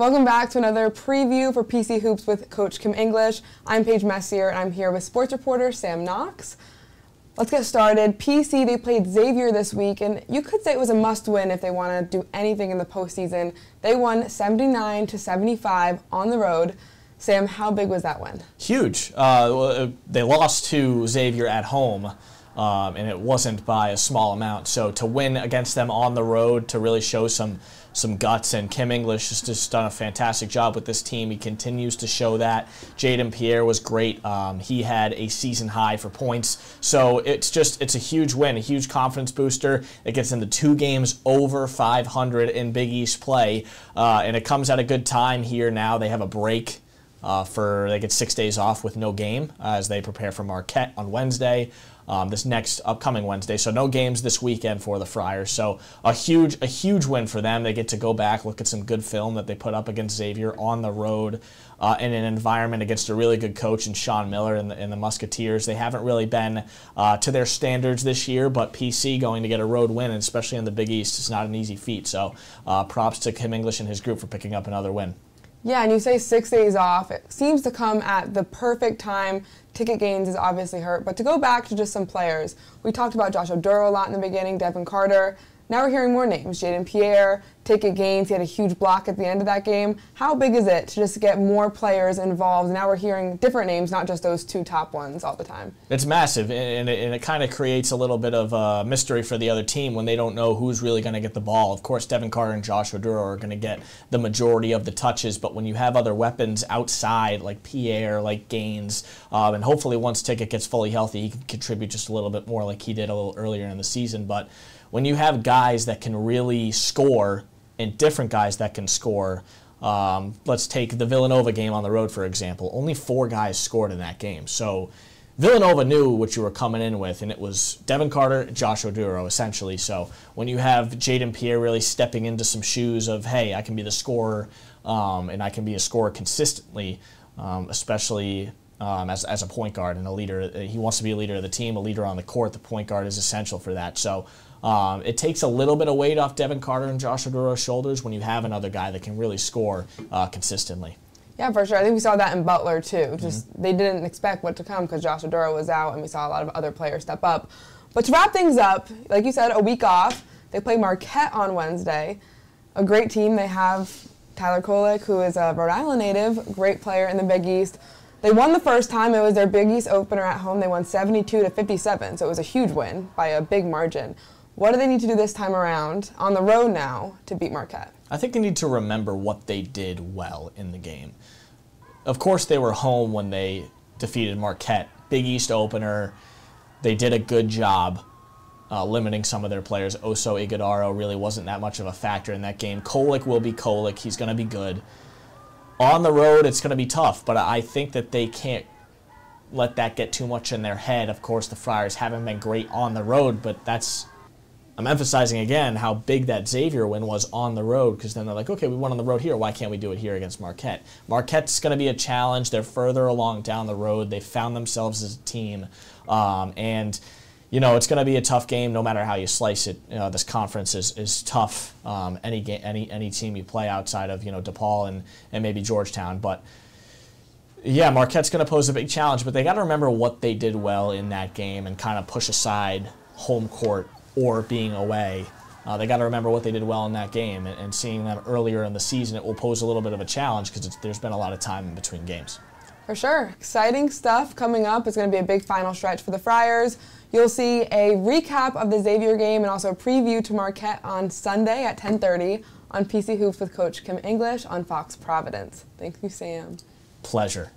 Welcome back to another preview for PC Hoops with Coach Kim English. I'm Paige Messier and I'm here with sports reporter Sam Knox. Let's get started. PC, they played Xavier this week, and you could say it was a must win if they want to do anything in the postseason. They won 79 to 75 on the road. Sam, how big was that win? Huge. Uh, they lost to Xavier at home, um, and it wasn't by a small amount. So to win against them on the road, to really show some some guts. And Kim English has just done a fantastic job with this team. He continues to show that. Jayden Pierre was great. Um, he had a season high for points. So it's just it's a huge win, a huge confidence booster. It gets into two games over 500 in Big East play, uh, and it comes at a good time here. Now they have a break. Uh, for they get six days off with no game uh, as they prepare for Marquette on Wednesday um, this next upcoming Wednesday. So no games this weekend for the Friars. So a huge a huge win for them. They get to go back look at some good film that they put up against Xavier on the road. Uh, in an environment against a really good coach and Sean Miller and the, the Musketeers. They haven't really been uh, to their standards this year, but PC going to get a road win, and especially in the Big East, is not an easy feat. So uh, props to Kim English and his group for picking up another win. Yeah, and you say six days off. It seems to come at the perfect time. Ticket Gaines is obviously hurt. But to go back to just some players, we talked about Josh Oduro a lot in the beginning, Devin Carter. Now we're hearing more names. Jayden Pierre, ticket gains. He had a huge block at the end of that game. How big is it to just get more players involved? Now we're hearing different names, not just those two top ones all the time. It's massive, and it, and it kind of creates a little bit of a mystery for the other team when they don't know who's really going to get the ball. Of course, Devin Carter and Josh Oduro are going to get the majority of the touches, but when you have other weapons outside, like Pierre, like Gaines, um, and hopefully once Ticket gets fully healthy, he can contribute just a little bit more like he did a little earlier in the season. But when you have guys that can really score and different guys that can score, um, let's take the Villanova game on the road, for example. Only four guys scored in that game. So Villanova knew what you were coming in with, and it was Devin Carter, Josh Oduro, essentially. So when you have Jayden Pierre really stepping into some shoes of, hey, I can be the scorer, um, and I can be a scorer consistently, um, especially um, as, as a point guard and a leader. He wants to be a leader of the team, a leader on the court. The point guard is essential for that. So um, it takes a little bit of weight off Devin Carter and Josh Oduro's shoulders when you have another guy that can really score uh, consistently. Yeah, for sure. I think we saw that in Butler too. Just mm-hmm. they didn't expect what to come because Josh Oduro was out, and we saw a lot of other players step up. But to wrap things up, like you said, a week off. They play Marquette on Wednesday. A great team. They have Tyler Kolek, who is a Rhode Island native, great player in the Big East. They won the first time. It was their Big East opener at home. They won 72 to 57, so it was a huge win by a big margin. What do they need to do this time around on the road now to beat Marquette? I think they need to remember what they did well in the game. Of course, they were home when they defeated Marquette. Big East opener. They did a good job uh, limiting some of their players. Oso Ighodaro really wasn't that much of a factor in that game. Kolek will be Kolek. He's going to be good. On the road, it's going to be tough, but I think that they can't let that get too much in their head. Of course, the Friars haven't been great on the road, but that's I'm emphasizing again how big that Xavier win was on the road because then they're like, okay, we won on the road here. Why can't we do it here against Marquette? Marquette's going to be a challenge. They're further along down the road. They found themselves as a team. Um, and, you know, it's going to be a tough game no matter how you slice it. You know, this conference is, is tough. Um, any, any, any team you play outside of, you know, DePaul and, and maybe Georgetown. But, yeah, Marquette's going to pose a big challenge, but they got to remember what they did well in that game and kind of push aside home court or being away. Uh, they got to remember what they did well in that game, and, and, seeing them earlier in the season, it will pose a little bit of a challenge because there's been a lot of time in between games. For sure. Exciting stuff coming up. It's going to be a big final stretch for the Friars. You'll see a recap of the Xavier game and also a preview to Marquette on Sunday at 10:30 on PC Hoops with Coach Kim English on Fox Providence. Thank you, Sam. Pleasure.